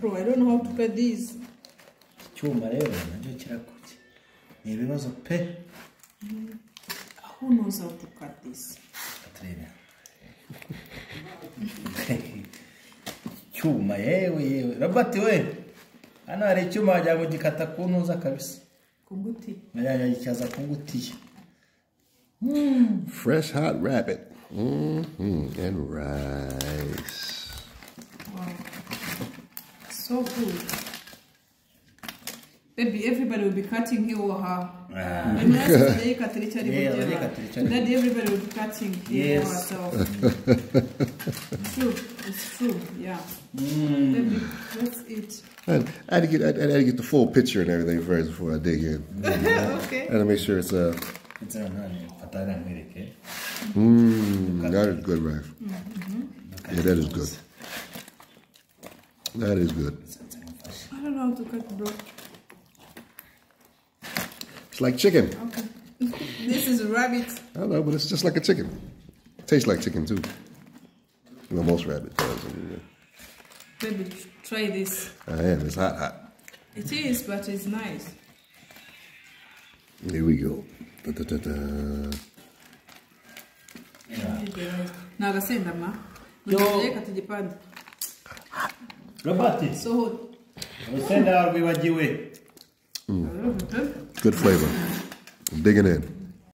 Bro, I don't know how to cut these. icyuma rero na cyo kirakuye ni ibibazo pe Who knows how to cut this? turebe icyuma yewe yewe robert we hano hari icyuma wagira ngo gikata ku ntuza kabisa Kunguti. yajya gikaza ku ngutiya Fresh hot rabbit. hmm And rice. Wow. So good. Baby, everybody will be cutting here or her. Ah. And that's the day Katri Chari Yeah, Bujera. the day Katri Chari. Daddy, everybody will be cutting here or herself. it's true. It's true. Yeah. Baby, let's eat. I, I had to get I, I had to get the full picture and everything first before I dig in. okay. I to make sure it's uh ndetse nanone fatara nkwereke mm, that is good rice. Yeah, that is good. That is good. I don't know how to cut, bro. It's like chicken. Okay. this is rabbit. I don't know, but it's just like a chicken. Tastes like chicken too. You know, most rabbit does. Baby, try this. I am. It's hot, hot. It is, but it's nice. Here we go. Da, da, da, da. ni agasenda ma Yo. reka tugipande robert so urusenda rwibagiwe Good flavor. I'm digging in.